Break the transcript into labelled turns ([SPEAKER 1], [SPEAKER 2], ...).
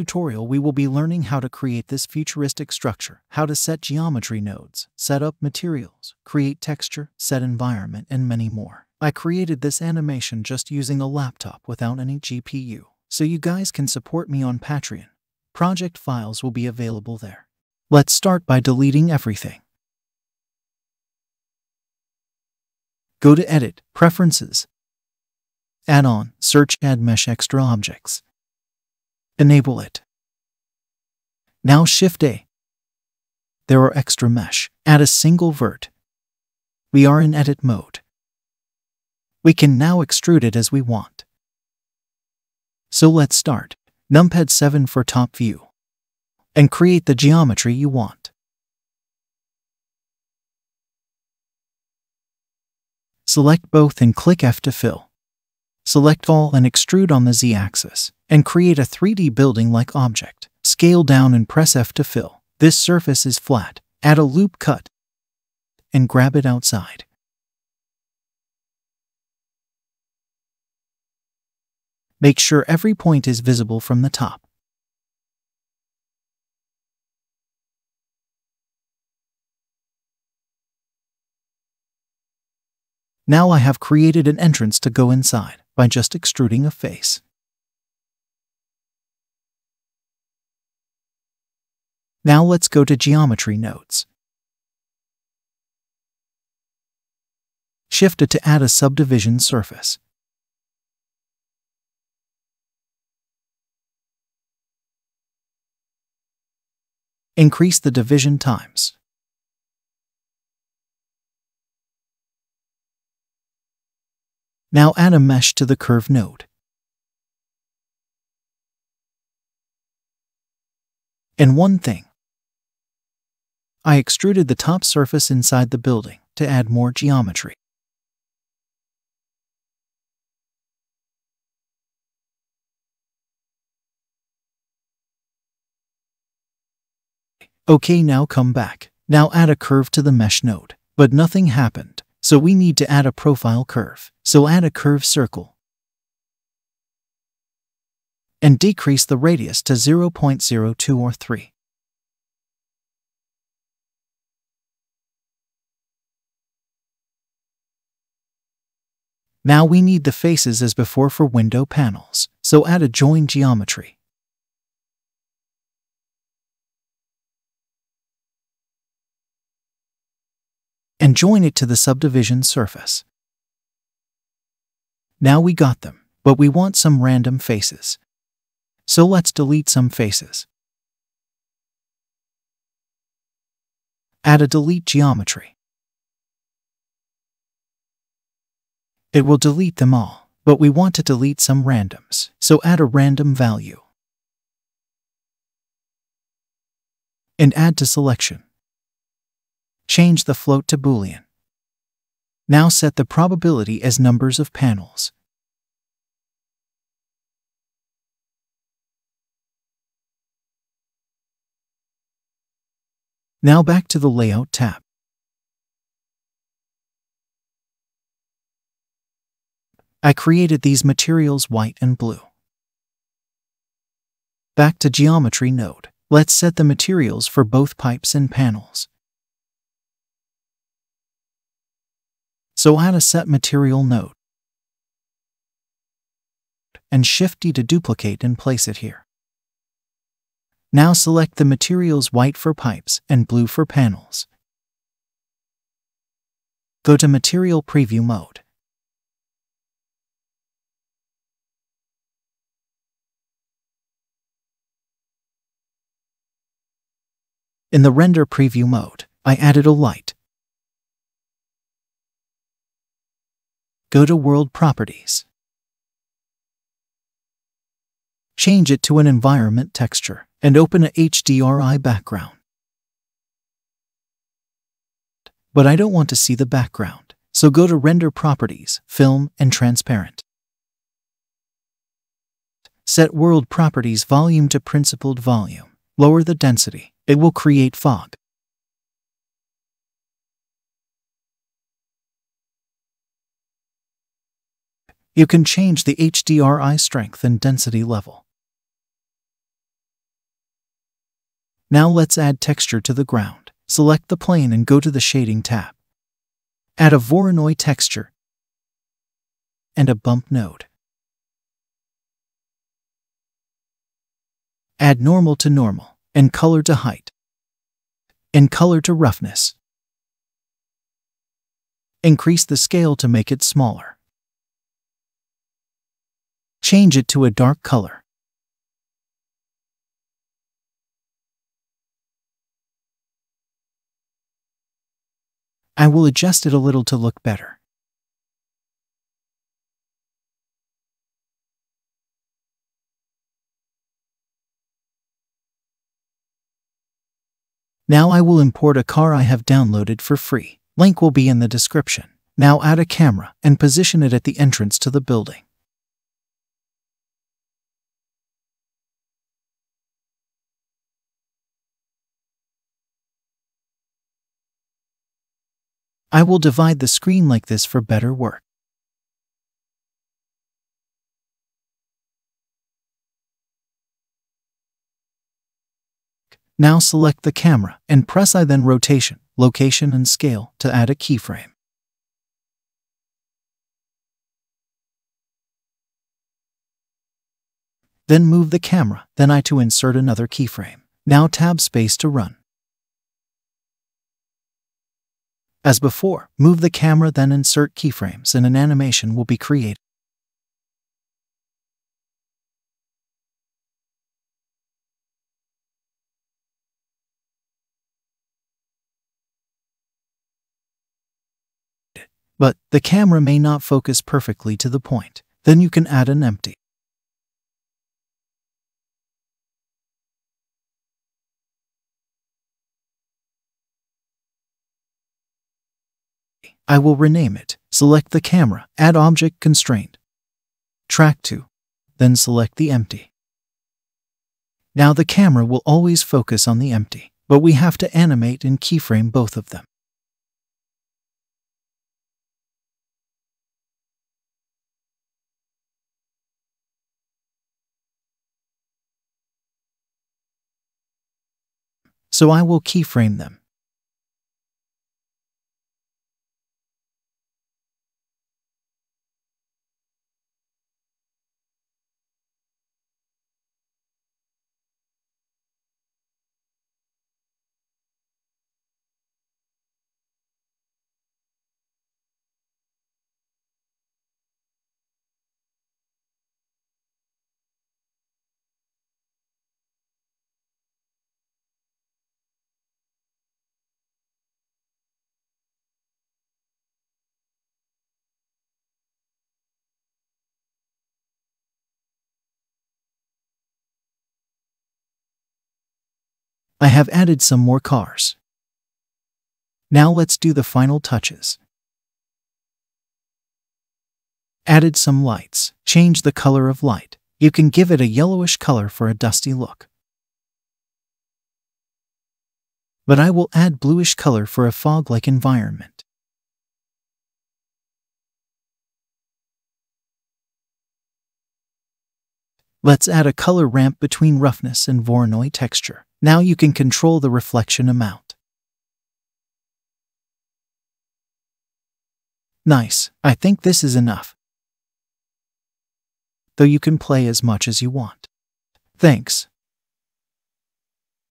[SPEAKER 1] Hi, in this tutorial we will be learning how to create this futuristic structure, how to set geometry nodes, set up materials, create texture, set environment, and many more. I created this animation just using a laptop without any GPU, so you guys can support me on Patreon. Project files will be available there. Let's start by deleting everything. Go to Edit, Preferences, Add-on, Search Add Mesh Extra Objects. Enable it. Now Shift A. There are extra mesh. Add a single vert. We are in edit mode. We can now extrude it as we want. So let's start. Numpad 7 for top view. And create the geometry you want. Select both and click F to fill. Select all and extrude on the z-axis and create a 3D building-like object. Scale down and press F to fill. This surface is flat. Add a loop cut and grab it outside. Make sure every point is visible from the top. Now I have created an entrance to go inside by just extruding a face. Now let's go to Geometry Nodes. Shift A to add a subdivision surface. Increase the division times. Now add a mesh to the curve node. And one thing. I extruded the top surface inside the building to add more geometry. Okay, now come back. Now add a curve to the mesh node. But nothing happened, so we need to add a profile curve. So add a curve circle. And decrease the radius to 0.02 or 3. Now we need the faces as before for window panels, so add a join geometry. And join it to the subdivision surface. Now we got them, but we want some random faces. So let's delete some faces. Add a delete geometry. It will delete them all, but we want to delete some randoms, so add a random value. And add to selection. Change the float to Boolean. Now set the probability as numbers of panels. Now back to the Layout tab. I created these materials white and blue. Back to Geometry node. Let's set the materials for both pipes and panels. So add a Set Material node and Shift D to duplicate and place it here. Now select the materials white for pipes and blue for panels. Go to Material Preview mode. In the Render Preview mode, I added a light. Go to World Properties. Change it to an environment texture and open a HDRI background. But I don't want to see the background, so go to Render Properties, Film, and Transparent. Set World Properties Volume to Principled Volume. Lower the density. It will create fog. You can change the HDRI strength and density level. Now let's add texture to the ground. Select the plane and go to the Shading tab. Add a Voronoi texture and a bump node. Add normal to normal and color to height and color to roughness. Increase the scale to make it smaller. Change it to a dark color. I will adjust it a little to look better. Now I will import a car I have downloaded for free. Link will be in the description. Now add a camera and position it at the entrance to the building. I will divide the screen like this for better work. Now select the camera and press I then rotation, location and scale to add a keyframe. Then move the camera, then I to insert another keyframe. Now tab space to run. As before, move the camera then insert keyframes and an animation will be created. but the camera may not focus perfectly to the point. Then you can add an empty. I will rename it. Select the camera, add object constraint. Track to, then select the empty. Now the camera will always focus on the empty, but we have to animate and keyframe both of them. so I will keyframe them. I have added some more cars. Now let's do the final touches. Added some lights. Change the color of light. You can give it a yellowish color for a dusty look. But I will add bluish color for a fog-like environment. Let's add a color ramp between roughness and Voronoi texture. Now you can control the reflection amount. Nice, I think this is enough. Though you can play as much as you want. Thanks.